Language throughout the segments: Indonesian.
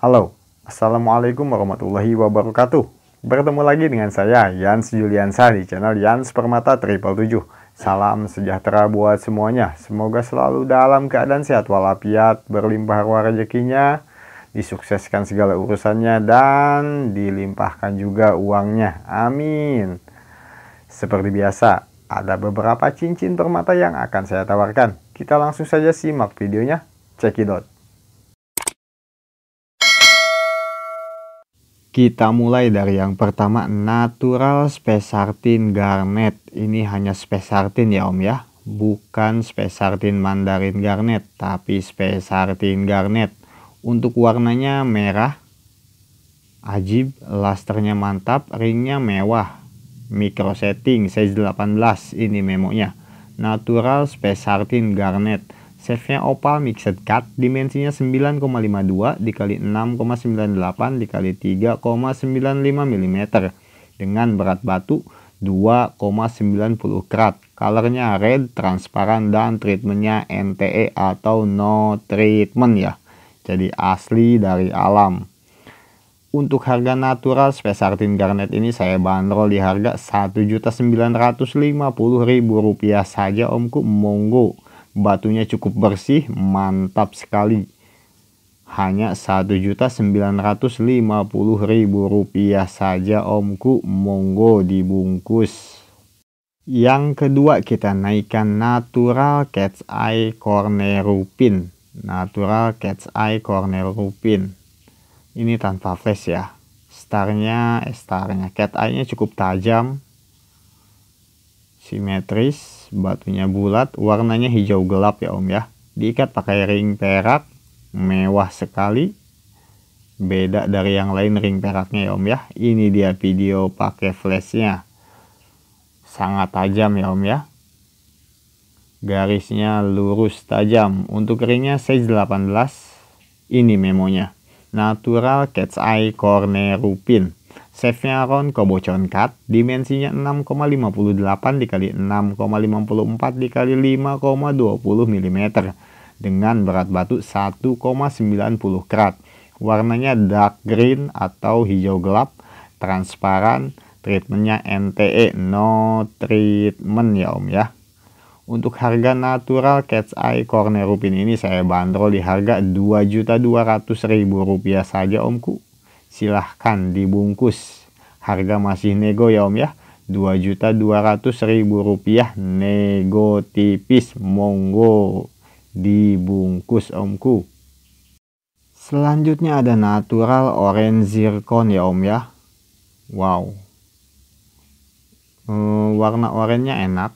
Halo, Assalamualaikum warahmatullahi wabarakatuh. Bertemu lagi dengan saya, Yans Juliansa di channel Yans Permata Triple 7. Salam sejahtera buat semuanya. Semoga selalu dalam keadaan sehat walafiat, berlimpah ruah rezekinya, disukseskan segala urusannya, dan dilimpahkan juga uangnya. Amin. Seperti biasa, ada beberapa cincin permata yang akan saya tawarkan. Kita langsung saja simak videonya. Cekidot. Kita mulai dari yang pertama natural spesartin garnet. Ini hanya spesartin ya om ya. Bukan spesartin mandarin garnet. Tapi spesartin garnet. Untuk warnanya merah. Ajib. Lasternya mantap. Ringnya mewah. Micro setting size 18. Ini memonya. Natural spesartin garnet Save-nya opal mixed cut, dimensinya 9,52 dikali 6,98 dikali 3,95 mm dengan berat batu 2,90 karat. Colornya red, transparan dan treatmentnya NTE atau no treatment ya. Jadi asli dari alam. Untuk harga natural spesartin garnet ini saya bandrol di harga Rp1.950.000 saja omku monggo batunya cukup bersih mantap sekali. Hanya Rp1.950.000 saja omku. Monggo dibungkus. Yang kedua kita naikkan natural cat's eye cornerupin. Natural cat's eye cornerupin. Ini tanpa flash ya. Starnya eh, starnya cat eye nya cukup tajam simetris batunya bulat warnanya hijau gelap ya om ya. Diikat pakai ring perak mewah sekali. Beda dari yang lain ring peraknya ya om ya. Ini dia video pakai flashnya. Sangat tajam ya om ya. Garisnya lurus tajam. Untuk ringnya size 18 ini memonya. Natural cat's eye corner rupin Chevron Kobo Conkat dimensinya 6,58 dikali 6,54 dikali 5,20 mm dengan berat batu 1,90 karat. Warnanya dark green atau hijau gelap, transparan, treatmentnya NTE, no treatment ya om ya. Untuk harga natural cat's eye corner rupin ini saya bandrol di harga Rp2.200.000 saja omku silahkan dibungkus. Harga masih nego ya om ya. Rp2.200.000 nego tipis. Monggo dibungkus omku. Selanjutnya ada natural orange zircon ya om ya. Wow. Hmm, warna oranye enak.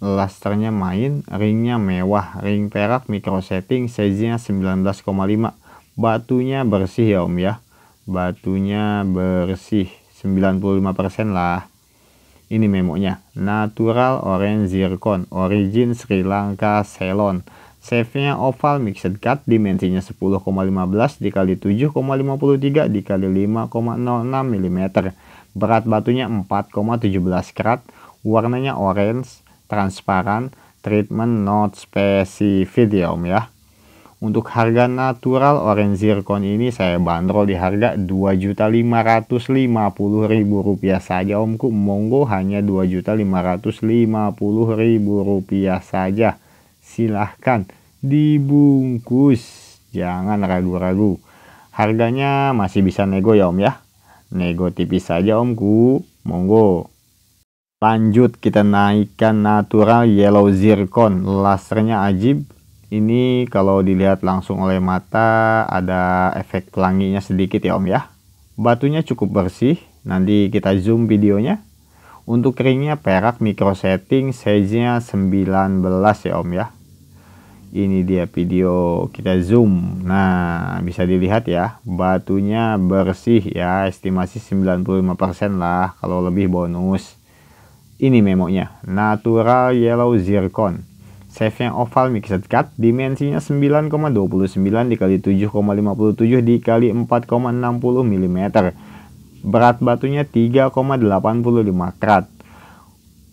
Lasternya main ringnya mewah. Ring perak micro setting size nya 19,5 batunya bersih ya om ya. Batunya bersih 95% lah. Ini memonya. Natural orange zircon origin Sri Lanka Ceylon. Save-nya oval mixed cut dimensinya 10,15 dikali 7,53 dikali 5,06 mm berat batunya 4,17 karat. Warnanya orange transparan treatment not specific ya om ya untuk harga natural orange zircon ini saya bandrol di harga Rp2.550.000 saja omku. Monggo hanya Rp2.550.000 saja. Silahkan dibungkus. Jangan ragu-ragu. Harganya masih bisa nego ya om ya. Nego tipis saja omku. Monggo. Lanjut kita naikkan natural yellow zircon. Lasernya ajib ini kalau dilihat langsung oleh mata ada efek pelanginya sedikit ya om ya. Batunya cukup bersih. Nanti kita zoom videonya. Untuk ringnya perak micro setting size nya 19 ya om ya. Ini dia video kita zoom. Nah bisa dilihat ya batunya bersih ya. Estimasi 95% lah kalau lebih bonus. Ini memonya natural yellow zircon Save yang oval mixed cut dimensinya 9,29 dikali 7,57 dikali 4,60 mm. Berat batunya 3,85 karat.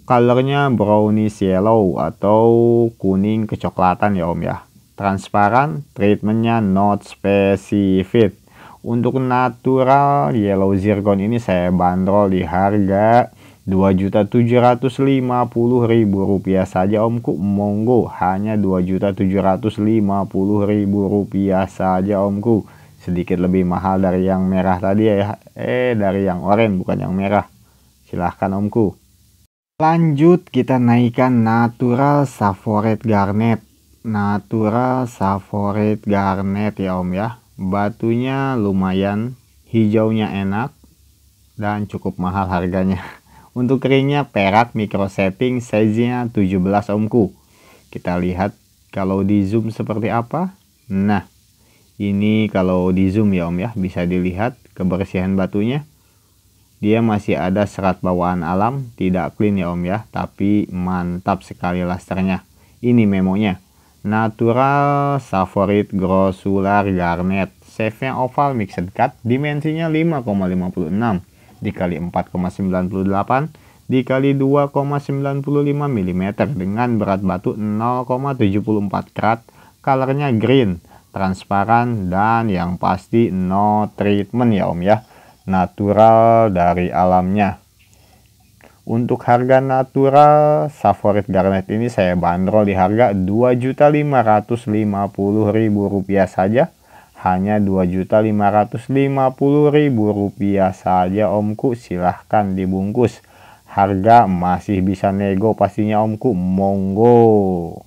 Colornya brownish yellow atau kuning kecoklatan ya om ya. transparan treatmentnya not specific untuk natural yellow zircon ini saya bandrol di harga Rp2.750.000 saja omku. Monggo hanya Rp2.750.000 saja omku. Sedikit lebih mahal dari yang merah tadi ya. Eh dari yang oranye bukan yang merah. Silahkan omku. Lanjut kita naikkan natural safford garnet. Natural safford garnet ya om ya. Batunya lumayan hijaunya enak dan cukup mahal harganya Untuk keringnya perak micro setting size-nya 17 ohmku. Kita lihat kalau di zoom seperti apa. Nah, ini kalau di zoom ya om ya, bisa dilihat kebersihan batunya. Dia masih ada serat bawaan alam, tidak clean ya om ya, tapi mantap sekali lasternya. Ini memonya. Natural Favorit Grossular Garnet. Shape-nya oval mixed cut, dimensinya 5,56 dikali 4,98 dikali 2,95 mm dengan berat batu 0,74 karat. Colornya green transparan dan yang pasti no treatment ya om ya. Natural dari alamnya. Untuk harga natural favorit garnet ini saya bandrol di harga Rp2.550.000 saja hanya Rp2.550.000 saja omku. Silahkan dibungkus. Harga masih bisa nego pastinya omku. Monggo.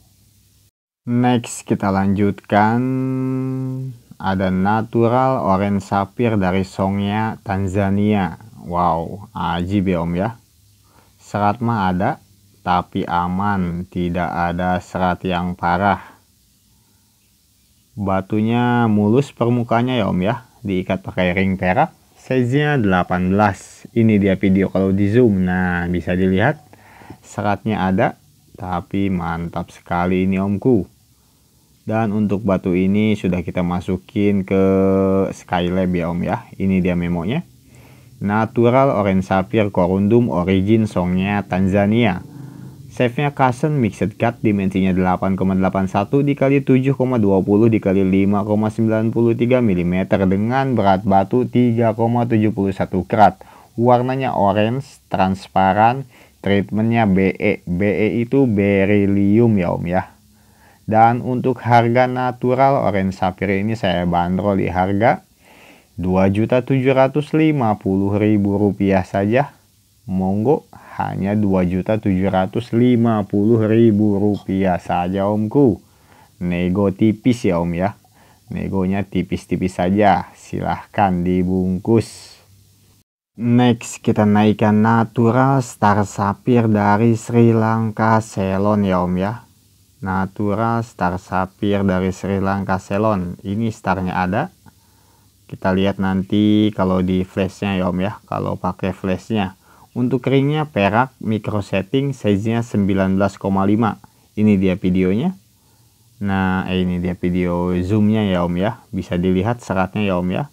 Next kita lanjutkan. Ada natural orange sapphire dari songnya Tanzania. Wow ajib ya om ya. Serat mah ada tapi aman. Tidak ada serat yang parah batunya mulus permukaannya ya om ya. Diikat pakai ring perak. Size nya 18 ini dia video kalau di zoom. Nah bisa dilihat. Seratnya ada tapi mantap sekali ini omku. Dan untuk batu ini sudah kita masukin ke Skylab ya om ya. Ini dia memonya. Natural orange sapphire corundum origin songnya Tanzania Save-nya Cousin Mixed Cut dimensinya 8,81 dikali 7,20 dikali 5,93 mm dengan berat batu 3,71 karat. Warnanya orange, transparan, treatmentnya BE. BE itu beryllium ya om ya. Dan untuk harga natural orange sapphire ini saya bandrol di harga Rp2.750.000 saja. Monggo hanya Rp2.750.000 saja omku. Nego tipis ya om ya. Negonya tipis-tipis saja. Silahkan dibungkus. Next kita naikkan natural star sapphire dari Sri Lanka Ceylon ya om ya. Natural star sapphire dari Sri Lanka Ceylon. Ini starnya ada. Kita lihat nanti kalau di flashnya ya om ya. Kalau pakai flashnya untuk keringnya perak micro setting size-nya 19,5. Ini dia videonya. Nah, eh, ini dia video zoomnya ya om ya. Bisa dilihat seratnya ya om ya.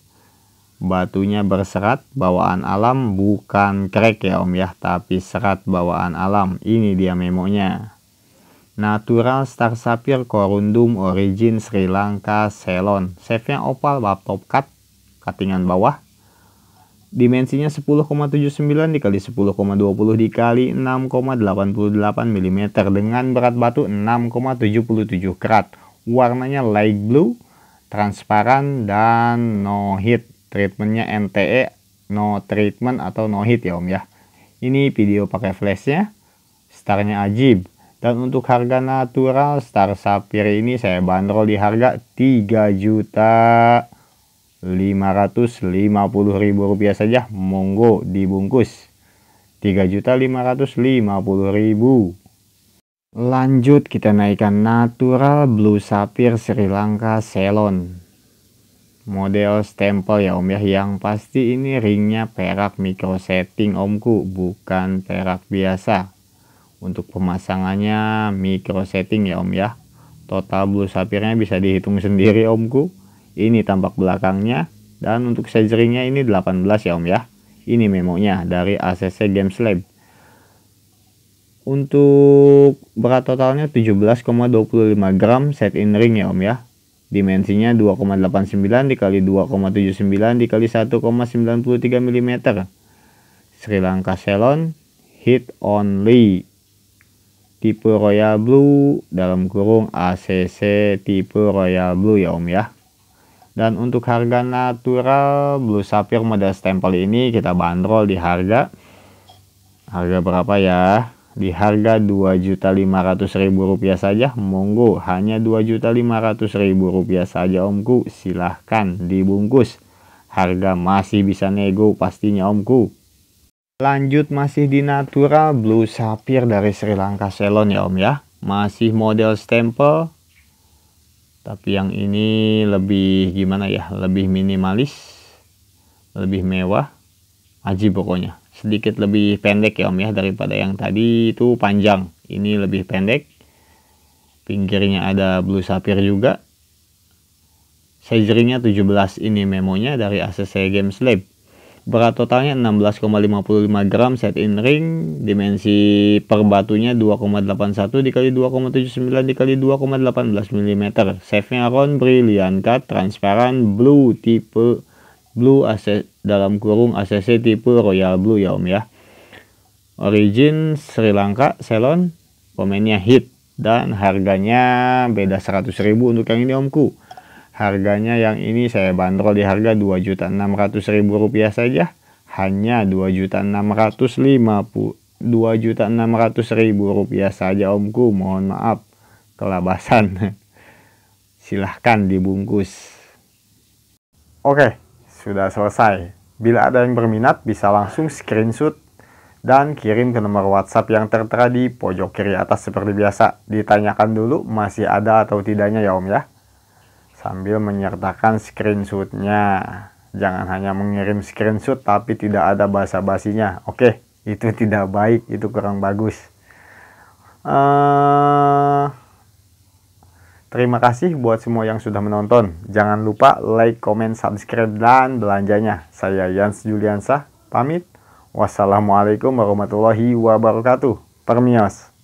Batunya berserat bawaan alam bukan crack ya om ya. Tapi serat bawaan alam. Ini dia memonya. Natural Star Sapphire Corundum Origin Sri Lanka Ceylon. Shape-nya oval bab top cut. Cuttingan bawah dimensinya 10,79 dikali 10,20 dikali 6,88 mm dengan berat batu 6,77 karat warnanya light blue transparan dan no heat. Treatmentnya NTE no treatment atau no heat ya om ya. Ini video pakai flashnya starnya ajib. Dan untuk harga natural star sapphire ini saya bandrol di harga 3 juta Rp550.000 saja. Monggo dibungkus. Rp3.550.000 lanjut kita naikkan natural blue sapphire Sri Lanka Ceylon. Model stempel ya om ya. Yang pasti ini ringnya perak micro setting omku. Bukan perak biasa. Untuk pemasangannya micro setting ya om ya. Total blue sapphire bisa dihitung sendiri omku ini tampak belakangnya. Dan untuk size ringnya ini 18 ya om ya. Ini memonya dari ACC Games Lab. Untuk berat totalnya 17,25 gram set in ring ya om ya. Dimensinya 2,89 dikali 2,79 dikali 1,93 mm Sri Lanka Ceylon hit only. Tipe Royal Blue dalam kurung ACC tipe Royal Blue ya om ya dan untuk harga natural Blue Sapphire model stempel ini kita bandrol di harga. Harga berapa ya? Di harga Rp2.500.000 saja. Monggo hanya Rp2.500.000 saja omku. Silahkan dibungkus. Harga masih bisa nego pastinya omku. Lanjut masih di natural blue sapphire dari Sri Lanka Ceylon ya om ya. Masih model stempel tapi yang ini lebih gimana ya? Lebih minimalis lebih mewah aji pokoknya. Sedikit lebih pendek ya om ya daripada yang tadi. Itu panjang. Ini lebih pendek. Pinggirnya ada blue sapphire juga. Size ringnya 17 ini memonya dari ACC Games Lab berat totalnya 16,55 gram set in ring dimensi per batunya 2,81 dikali 2,79 dikali 2,18 mm save nya round brilliant cut transparan blue tipe blue AC, dalam kurung ACC tipe Royal Blue ya Om ya. Origin Sri Lanka Ceylon, pemainnya hit dan harganya beda 100.000 untuk yang ini Omku. Harganya yang ini saya bandrol di harga Rp2.600.000 rupiah saja. Hanya Rp2.650 Rp2.600.000 rupiah saja Omku. Mohon maaf kelabasan. Silahkan dibungkus. Oke, sudah selesai. Bila ada yang berminat, bisa langsung screenshot dan kirim ke nomor WhatsApp yang tertera di pojok kiri atas seperti biasa. Ditanyakan dulu masih ada atau tidaknya ya Om ya. Sambil menyertakan screenshotnya. Jangan hanya mengirim screenshot tapi tidak ada bahasa basinya. Oke, itu tidak baik, itu kurang bagus. Uh, Terima kasih buat semua yang sudah menonton. Jangan lupa like, comment, subscribe, dan belanjanya. Saya Yans Juliansa, pamit. Wassalamualaikum warahmatullahi wabarakatuh. Permios.